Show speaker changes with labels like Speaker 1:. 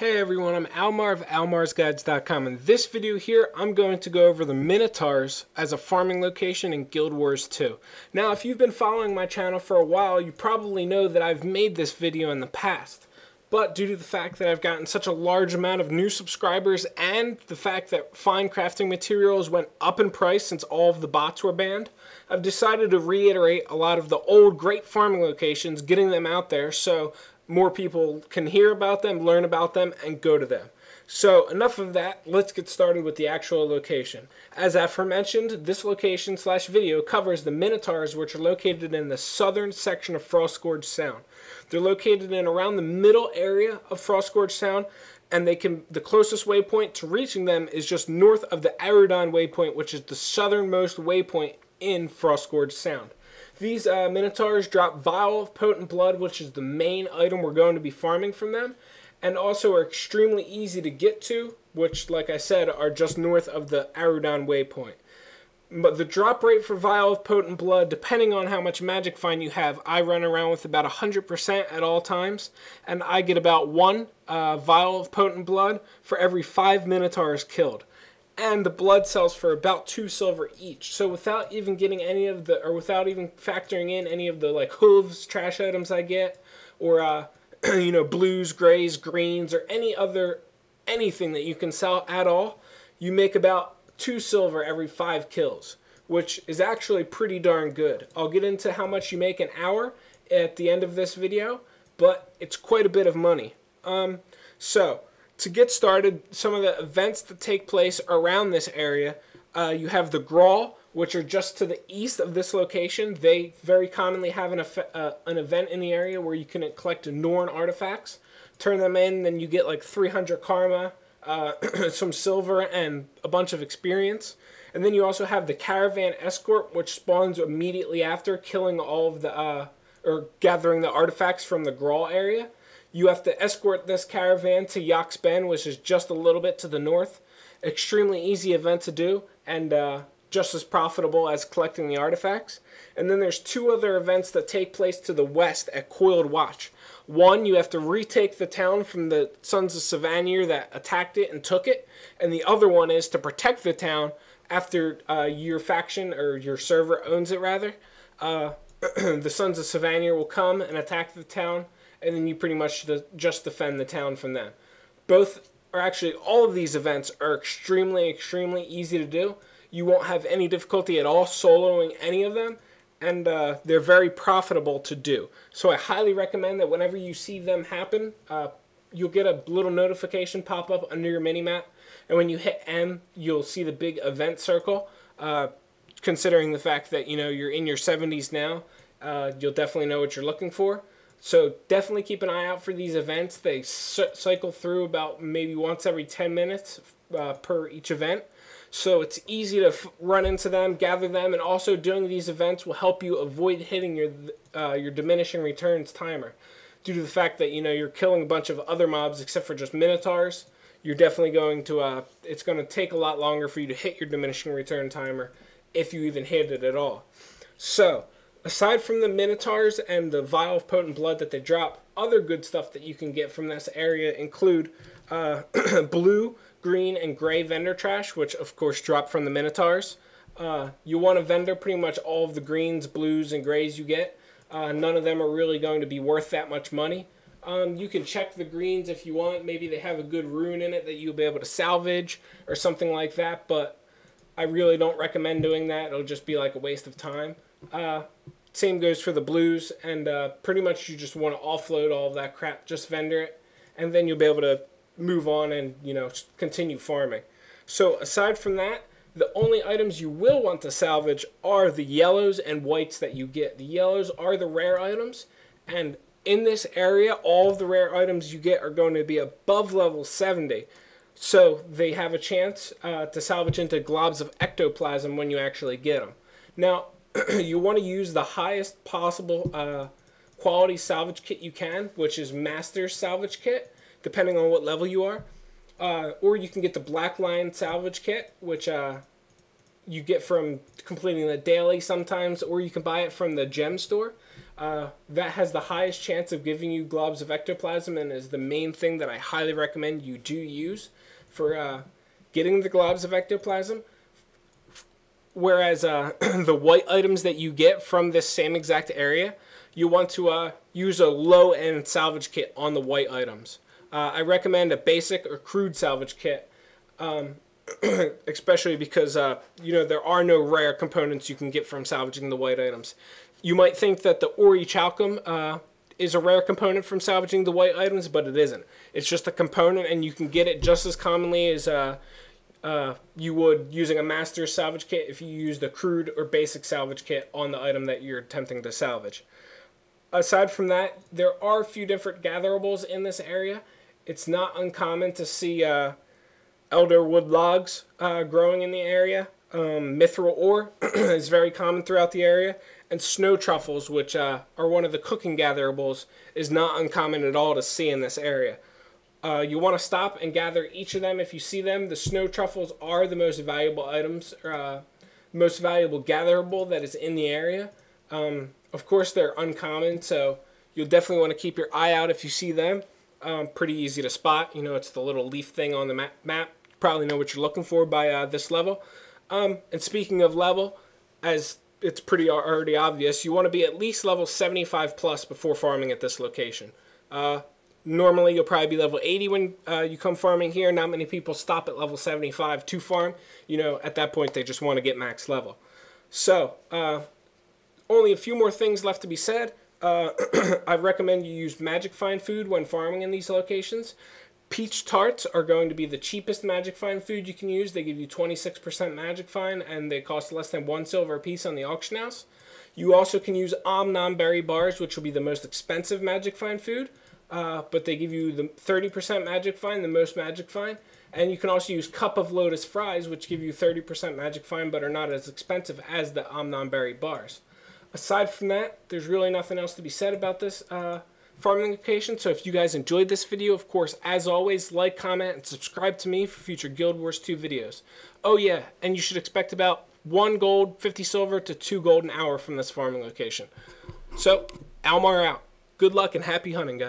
Speaker 1: Hey everyone, I'm Almar of almarsguides.com. In this video here, I'm going to go over the Minotaurs as a farming location in Guild Wars 2. Now, if you've been following my channel for a while, you probably know that I've made this video in the past. But due to the fact that I've gotten such a large amount of new subscribers and the fact that fine crafting materials went up in price since all of the bots were banned, I've decided to reiterate a lot of the old great farming locations, getting them out there so more people can hear about them, learn about them, and go to them. So enough of that, let's get started with the actual location. As aforementioned, this location slash video covers the Minotaurs which are located in the southern section of Frostgorge Sound. They're located in around the middle area of Frostgorge Sound and they can the closest waypoint to reaching them is just north of the Arundon waypoint which is the southernmost waypoint in Frostgorge Sound. These uh, Minotaurs drop Vial of Potent Blood, which is the main item we're going to be farming from them, and also are extremely easy to get to, which, like I said, are just north of the Arundon waypoint. But the drop rate for Vial of Potent Blood, depending on how much Magic Find you have, I run around with about 100% at all times, and I get about one uh, Vial of Potent Blood for every five Minotaurs killed and the blood sells for about two silver each. So without even getting any of the, or without even factoring in any of the like hooves trash items I get, or uh, you know blues, grays, greens, or any other anything that you can sell at all, you make about two silver every five kills, which is actually pretty darn good. I'll get into how much you make an hour at the end of this video, but it's quite a bit of money. Um, so to get started, some of the events that take place around this area, uh, you have the Grawl, which are just to the east of this location. They very commonly have an, uh, an event in the area where you can collect Norn artifacts, turn them in, then you get like 300 karma, uh, some silver, and a bunch of experience. And then you also have the Caravan Escort, which spawns immediately after killing all of the, uh, or gathering the artifacts from the Grawl area. You have to escort this caravan to Yak's Bend, which is just a little bit to the north. Extremely easy event to do, and uh, just as profitable as collecting the artifacts. And then there's two other events that take place to the west at Coiled Watch. One, you have to retake the town from the Sons of Svanir that attacked it and took it. And the other one is to protect the town after uh, your faction, or your server owns it rather. Uh, the Sons of Svanir will come and attack the town and then you pretty much just defend the town from them. Both, or actually all of these events are extremely, extremely easy to do. You won't have any difficulty at all soloing any of them, and uh, they're very profitable to do. So I highly recommend that whenever you see them happen, uh, you'll get a little notification pop up under your mini map, and when you hit M, you'll see the big event circle. Uh, considering the fact that you know you're in your 70s now, uh, you'll definitely know what you're looking for. So definitely keep an eye out for these events. They cycle through about maybe once every 10 minutes uh, per each event. So it's easy to run into them, gather them, and also doing these events will help you avoid hitting your uh, your diminishing returns timer. Due to the fact that you know you're killing a bunch of other mobs except for just minotaurs, you're definitely going to uh, it's going to take a lot longer for you to hit your diminishing return timer if you even hit it at all. So aside from the Minotaurs and the vial of potent blood that they drop, other good stuff that you can get from this area include uh, blue, green, and gray vendor trash, which of course drop from the Minotaurs. Uh, you want to vendor pretty much all of the greens, blues, and grays you get. Uh, none of them are really going to be worth that much money. Um, you can check the greens if you want. Maybe they have a good rune in it that you'll be able to salvage or something like that, but I really don't recommend doing that. It'll just be like a waste of time. Uh, same goes for the blues, and uh, pretty much you just want to offload all of that crap, just vendor it, and then you'll be able to move on and you know continue farming. So aside from that, the only items you will want to salvage are the yellows and whites that you get. The yellows are the rare items, and in this area, all of the rare items you get are going to be above level 70. So they have a chance uh, to salvage into globs of ectoplasm when you actually get them. Now, you want to use the highest possible uh, quality salvage kit you can, which is Master Salvage Kit, depending on what level you are. Uh, or you can get the Black Lion Salvage Kit, which uh, you get from completing the daily sometimes, or you can buy it from the gem store. Uh, that has the highest chance of giving you globs of ectoplasm and is the main thing that I highly recommend you do use for uh, getting the globs of ectoplasm. Whereas uh, the white items that you get from this same exact area, you want to uh, use a low-end salvage kit on the white items. Uh, I recommend a basic or crude salvage kit, um, especially because uh, you know there are no rare components you can get from salvaging the white items. You might think that the orichalcum uh, is a rare component from salvaging the white items, but it isn't. It's just a component, and you can get it just as commonly as uh, you would using a master salvage kit if you use the crude or basic salvage kit on the item that you're attempting to salvage. Aside from that, there are a few different gatherables in this area. It's not uncommon to see uh, elder wood logs uh, growing in the area. Um, mithril ore is very common throughout the area, and snow truffles, which uh, are one of the cooking gatherables, is not uncommon at all to see in this area. Uh, you want to stop and gather each of them if you see them. The snow truffles are the most valuable items, uh, most valuable gatherable that is in the area. Um, of course, they're uncommon, so you'll definitely want to keep your eye out if you see them. Um, pretty easy to spot. You know, it's the little leaf thing on the map. map. Probably know what you're looking for by uh, this level. Um, and speaking of level, as it's pretty already obvious, you want to be at least level 75 plus before farming at this location. Normally, you'll probably be level 80 when uh, you come farming here. Not many people stop at level 75 to farm. You know, at that point, they just want to get max level. So, uh, only a few more things left to be said. Uh, I recommend you use Magic Find food when farming in these locations. Peach tarts are going to be the cheapest Magic Find food you can use. They give you 26% Magic Find and they cost less than one silver a piece on the auction house. You also can use Omnomberry bars, which will be the most expensive Magic Find food, uh, but they give you the 30% Magic Find, the most Magic Find. And you can also use Cup of Lotus fries, which give you 30% Magic Find, but are not as expensive as the Omnomberry bars. Aside from that, there's really nothing else to be said about this. Uh, farming location. So if you guys enjoyed this video, of course, as always, like, comment, and subscribe to me for future Guild Wars 2 videos. Oh yeah, and you should expect about 1 gold, 50 silver, to 2 gold an hour from this farming location. So, Almar out. Good luck and happy hunting, guys.